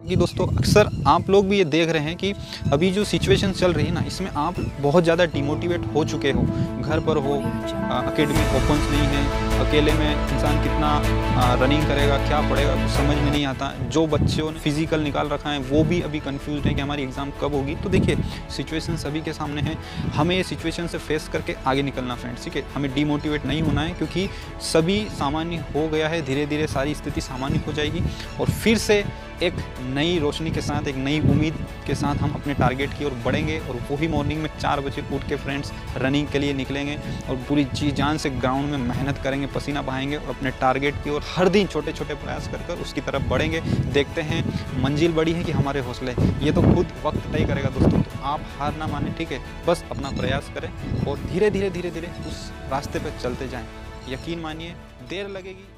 कि दोस्तों, अक्सर आप लोग भी ये देख रहे हैं कि अभी जो सिचुएशन चल रही है ना, इसमें आप बहुत ज़्यादा डिमोटिवेट हो चुके हो। घर पर हो अकेडमी ओपन नहीं है अकेले में इंसान कितना रनिंग करेगा, क्या पढ़ेगा, कुछ समझ में नहीं आता। जो बच्चों ने फ़िज़िकल निकाल रखा है, वो भी अभी कन्फ्यूज़ है कि हमारी एग्ज़ाम कब होगी। तो देखिए सिचुएशन सभी के सामने है। हमें ये सिचुएशन से फेस करके आगे निकलना फ्रेंड्स ठीक है? हमें डीमोटिवेट नहीं होना है, क्योंकि सभी सामान्य हो गया है। धीरे धीरे सारी स्थिति सामान्य हो जाएगी और फिर से एक नई रोशनी के साथ, एक नई उम्मीद के साथ हम अपने टारगेट की ओर बढ़ेंगे और वही मॉर्निंग में चार बजे उठ के फ्रेंड्स रनिंग के लिए निकलेंगे और पूरी जी जान से ग्राउंड में मेहनत करेंगे पसीना बहाएँगे और अपने टारगेट की ओर हर दिन छोटे छोटे प्रयास कर कर उसकी तरफ़ बढ़ेंगे। देखते हैं, मंजिल बड़ी है कि हमारे हौसले? ये तो खुद वक्त तय करेगा दोस्तों। तो आप हार ना माने, ठीक है? बस अपना प्रयास करें और धीरे धीरे धीरे धीरे उस रास्ते पर चलते जाएँ। यकीन मानिए, देर लगेगी